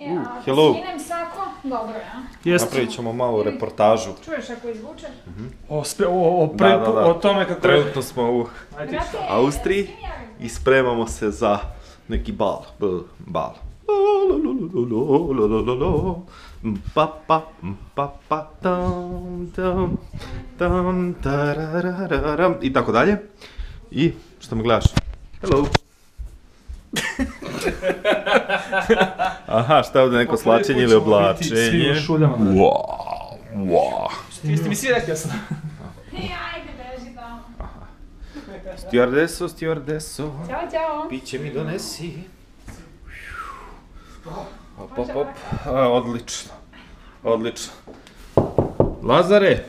E, a ako hello. skinem sako, dobro, ja. Jeste. Napravit ćemo malu reportažu. Čuješ ako izvuče? O, spe, o, o, pre, Da, da, da. o tome kako... Trenutno smo u Ajde, Brate, Austriji javi. i spremamo se za neki bal. B, bal. Pa pa pa pa tam tam tam tararararam i tako dalje. I što me gledaš? Hello. Aha, šta je ovdje neko slačenje ili Svi u oblačenje? šuljama. Wow, wow. Vi ste mi svi rekli, ja sam... Ajde, beži tamo. Stjuardeso, stjuardeso, Ćao, ćao. piće mi donesi. Op, op, op. A, odlično. Odlično. Lazare,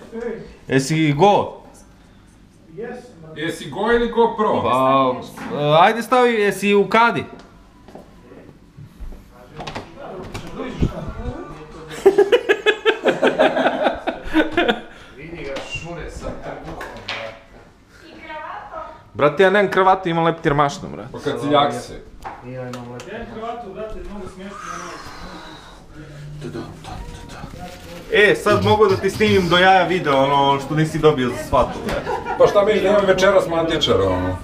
jesi go? Jesi Go ili GoPro? Pa, e, ajde stavi, jesi u kadi? I kravato. Brate, ja nemam kravatu, imam leptir mašnom, brate. Pa kad si jak se. Jedan Hrvatu, brate, mnogo smiješno. E, sad mogu da ti snimim do jaja video, ono što nisi dobio za svatu, brate. Pa šta mi nema večeras mantičara, ono.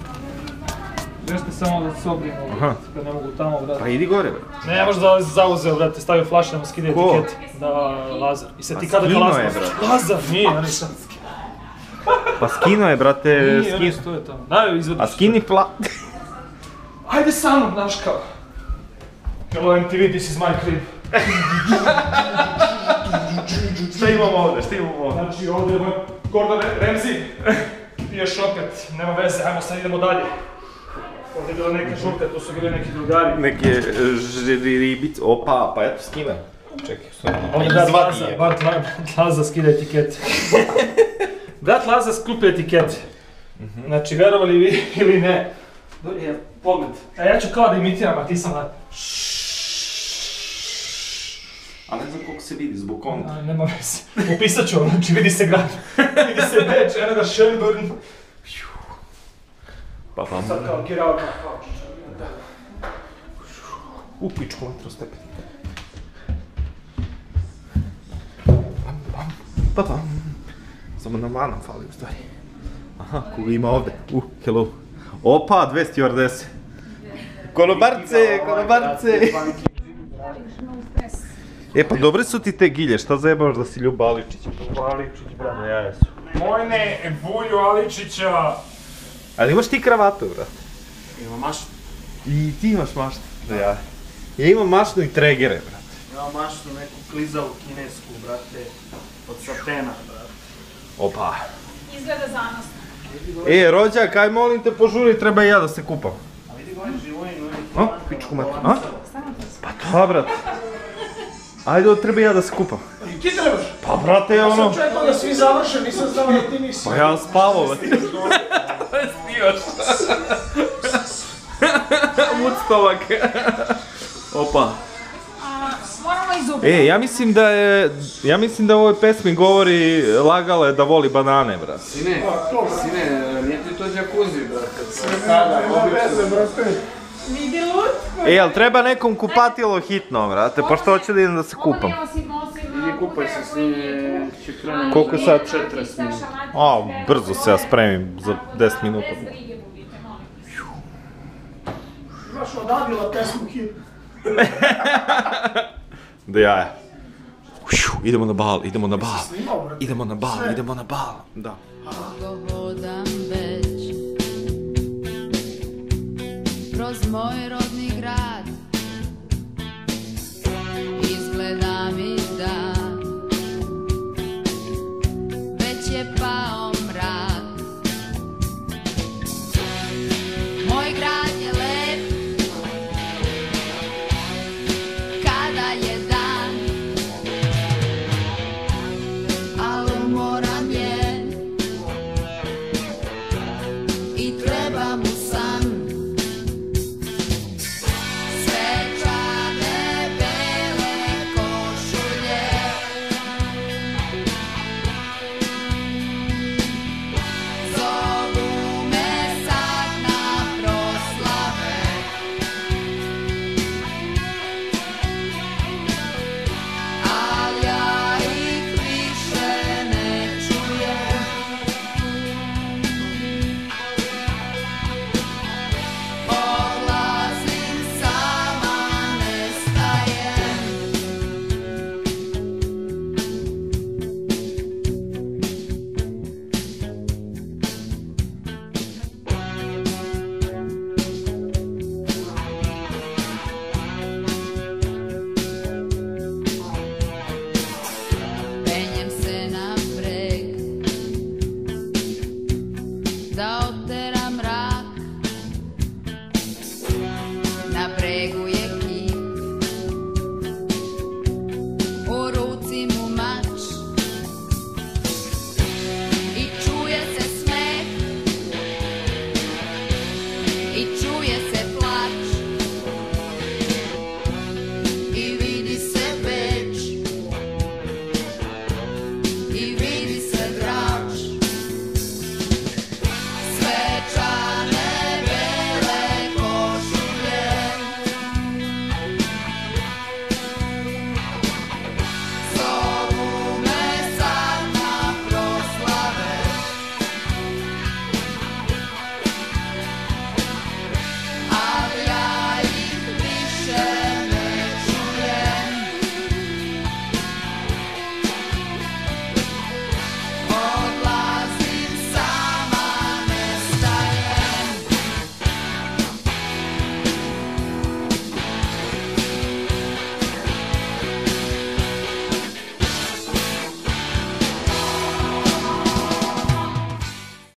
Jeste samo da se obrinu, Aha. kad ne mogu tamo, brate. Pa idi gore, brate. Ne, možda zauzeo, brate, stavio flash, nemo skide Ko? etikete. Da, Lazar. I sad ti kada skinuo Lazar. je. Lazar, nije, ja nisam. Pa skino je, brate, Nije, skin... ono stoje tamo. Daj, izvodiš. A skini pla... Ajde sa mnom, znaš kao. Hello MTV, this is my crib. Šta imamo ovdje, šta imamo ovdje? Znači, ovdje je moj Gordon Ramsay. Piješ opet, nema veze, ajmo sad idemo dalje. Ovdje je bila neka žurka, tu su bili neki drugari. Neke e, žiribice, opa, pa eto skine. Čekaj, sorry. Ovdje Pa brat izvadi Laza, je. brat La- Laza skida etikete. Брат Лаза скупи е етикети. Mm-hmm. Значи, вярвали ви или не? Дори е поглед. А я чакала да имитирам, а ти съм на... А не знам колко се види, с бокон. А, нема вез. Описа чу, че значи, види се град. види се вече, една е да Шелбърн. Па-пам. Sad kao Geralt na plaży. U pičku, roztepy. Pam. Samo nam Ana fali u stvari. Aha, koga ima ovdje? Uh, hello. Opa, 2 stewardese. Konobarce, konobarce. Staviš me u stres. E pa dobre su ti te gilje, šta zajebaš da si Ljuba Aličić? Valičić, brate. Ja jesu. Mojne, Bulju Aličića. Ali imaš ti kravatu, brate. Ima mašnu. I ti imaš mašnu. Da ja. Ja imam mašnu i tregere, brate. Ima mašnu neku klizavu kinesku, brate. Od satena, brate. Opa. Izgleda zanosno. E, rođak, aj molim te požuri, treba i ja da se kupam. A vidi on živojinu, je A, pičku mater, a? Pa da, brate. Ajde, treba i ja da se kupam. I ti trebaš? Pa, brate, ono... Čekao da svi završe, nisam znao da ti nisi. Pa ja spavao, brate. Snimaš. Woodstock. Opa. Moramo izubiti. E, ja mislim da je... Ja mislim da u ovoj pesmi govori Lagale da voli banane, brate. Sine, sine, nije ti to džakuzi, brate. Sada, Vidi lut. E, jel treba nekom kupatilo hitno, brate, pa što hoću da idem da se kupam? Idi kupaj se, će krenuti. Koliko je sad? 40 minuta. A, brzo se ja spremim za 10 minuta. Imaš odavila pesmu hit. Da jaja. Ušu, idemo na bal, idemo na bal. Idemo na bal, idemo na bal. Da. Hodam već Kroz moj rodni grad